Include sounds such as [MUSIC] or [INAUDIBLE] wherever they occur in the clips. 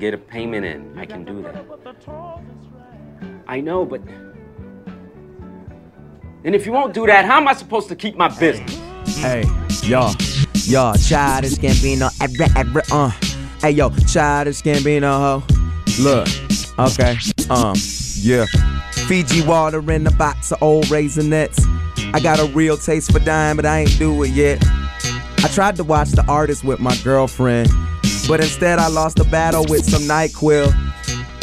get a payment in. I can do that. I know, but. And if you won't do that, how am I supposed to keep my business? Hey, yo, yo, childish Gambino, ever, ever, uh. Hey, yo, childish Gambino, ho. Look, okay, um, yeah. Fiji water in a box of old Raisinets. I got a real taste for dying, but I ain't do it yet. I tried to watch the artist with my girlfriend, but instead I lost the battle with some NyQuil.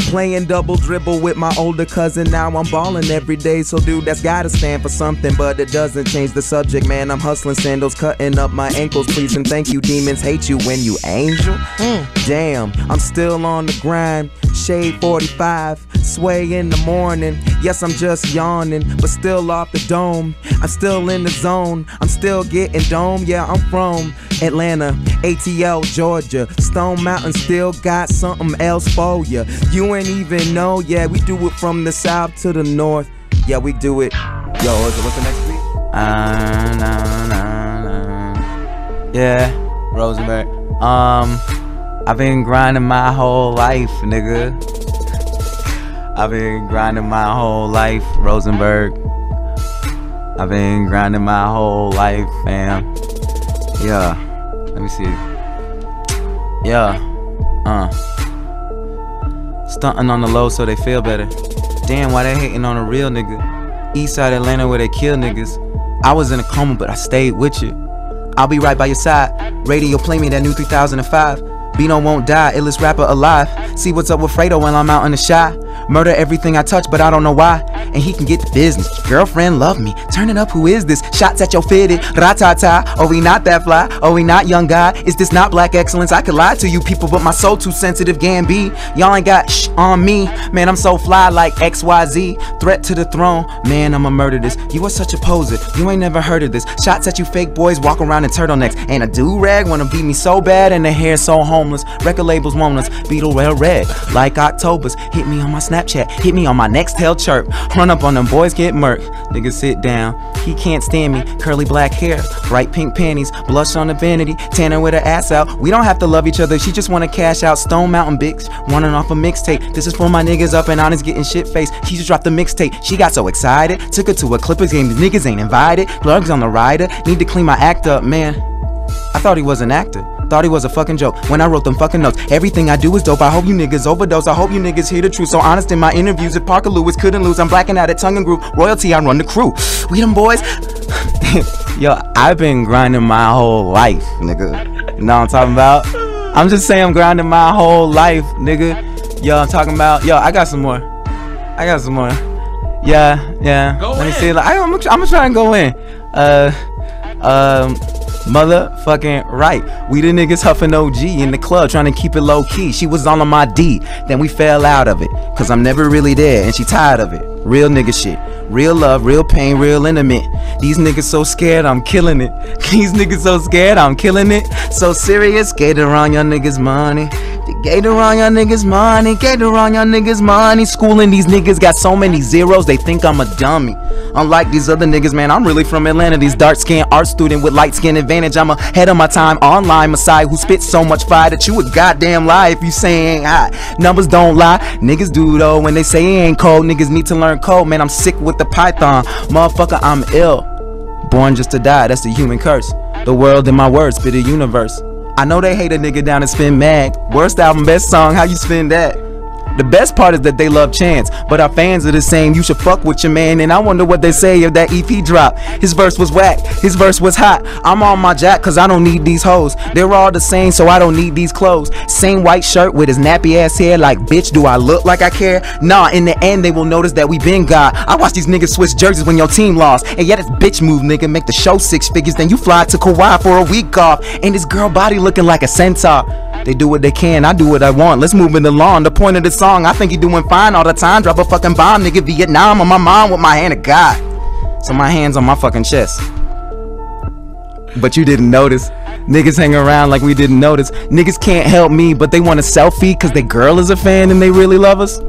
Playing double dribble with my older cousin, now I'm balling every day. So, dude, that's gotta stand for something, but it doesn't change the subject, man. I'm hustling sandals, cutting up my ankles. Please and thank you. Demons hate you when you angel. Hmm. Damn, I'm still on the grind. Shade 45, sway in the morning. Yes, I'm just yawning, but still off the dome. I'm still in the zone. I'm still getting dome. Yeah, I'm from Atlanta, ATL, Georgia. Stone Mountain still got something else for ya. You ain't even know. Yeah, we do it from the south to the north. Yeah, we do it. Yo, what's the next beat? Uh, nah, nah, nah. Yeah, Rosenberg. Um, I've been grinding my whole life, nigga. I've been grinding my whole life, Rosenberg. I've been grinding my whole life, fam. Yeah, let me see. Yeah, uh. Stunting on the low so they feel better. Damn, why they hating on a real nigga? Eastside Atlanta where they kill niggas. I was in a coma, but I stayed with you. I'll be right by your side. Radio play me that new 3005. Bino won't die, illest rapper alive. See what's up with Fredo when I'm out in the shot. Murder everything I touch, but I don't know why. And he can get the business. Girlfriend love me. Turn it up, who is this? Shots at your fitted. Ratata. Are we not that fly. Are we not young guy. Is this not black excellence? I could lie to you people, but my soul too sensitive. Gambi. Y'all ain't got shh on me. Man, I'm so fly like XYZ. Threat to the throne. Man, I'ma murder this. You are such a poser. You ain't never heard of this. Shots at you fake boys walk around in turtlenecks. And a do rag wanna beat me so bad, and the hair so homeless. Record labels want us. Beetle well red. Like October's. Hit me on my Snapchat. Hit me on my Nextel chirp. Run up on them boys, get murk. Nigga, sit down. He can't stand me. Curly black hair, bright pink panties, blush on the vanity, tanner with her ass out. We don't have to love each other. She just wanna cash out. Stone Mountain Bigs, running off a mixtape. This is for my niggas up and honest, getting shit faced. She just dropped the mixtape. She got so excited. Took her to a Clippers game. These niggas ain't invited. Plugs on the rider. Need to clean my act up, man. I thought he was an actor. Thought he was a fucking joke when I wrote them fucking notes. Everything I do is dope. I hope you niggas overdose. I hope you niggas hear the truth. So honest in my interviews. If Parker Lewis couldn't lose, I'm blacking out at tongue and groove. Royalty, I run the crew. We them boys. [LAUGHS] Yo, I've been grinding my whole life, nigga. You know what I'm talking about? I'm just saying I'm grinding my whole life, nigga. Yo, I'm talking about. Yo, I got some more. I got some more. Yeah, yeah. Go Let me in. see. Like, I, I'm, gonna- I'm gonna try and go in. Uh, um, motherfucking right. We the niggas huffing OG in the club trying to keep it low key. She was all on my D, then we fell out of it. Cause I'm never really there and she tired of it. Real nigga shit. Real love, real pain, real intimate. These niggas so scared, I'm killing it. [LAUGHS] These niggas so scared, I'm killing it. So serious, gator on your niggas' money. Gator on your niggas' money, gator on your niggas' money. Schooling these niggas got so many zeros, they think I'm a dummy. Unlike these other niggas, man, I'm really from Atlanta. These dark skinned art student with light skin advantage. I'm ahead of my time, online messiah who spits so much fire that you a goddamn lie if you say ain't hot. Numbers don't lie, niggas do though. When they say it ain't cold, niggas need to learn code. Man, I'm sick with the python, motherfucker, I'm ill. Born just to die, that's the human curse. The world in my words, be the universe. I know they hate a nigga down and spin mag. Worst album, best song, how you spin that? The best part is that they love Chance, but our fans are the same. You should fuck with your man, and I wonder what they say if that EP drop. His verse was whack, his verse was hot. I'm on my jack, cause I don't need these hoes. They're all the same, so I don't need these clothes. Same white shirt with his nappy ass hair, like bitch, do I look like I care? Nah, in the end, they will notice that we been God. I watch these niggas switch jerseys when your team lost. And yet this bitch move, nigga, make the show six figures, then you fly to Kauai for a week off. And this girl body looking like a centaur. They do what they can, I do what I want. Let's move it along. The point of the song, I think he doing fine all the time. Drop a fucking bomb, nigga, Vietnam on my mom with my hand of God. So my hands on my fucking chest. But you didn't notice. Niggas hang around like we didn't notice. Niggas can't help me, but they want a selfie cause their girl is a fan and they really love us.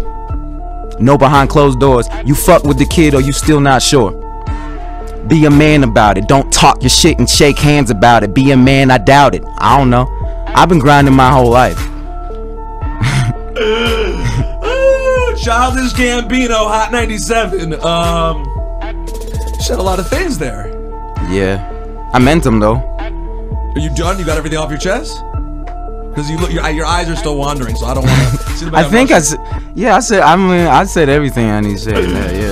No behind closed doors. You fuck with the kid or you still not sure. Be a man about it. Don't talk your shit and shake hands about it. Be a man, I doubt it. I don't know. I've been grinding my whole life. [LAUGHS] Childish Gambino, Hot 97. Um, said a lot of things there. Yeah. I meant them though. Are you done? You got everything off your chest? Because you look, your, your eyes are still wandering, so I don't want [LAUGHS] to. I think I said, yeah, I said, I mean, I said everything I need to say. Yeah, yeah.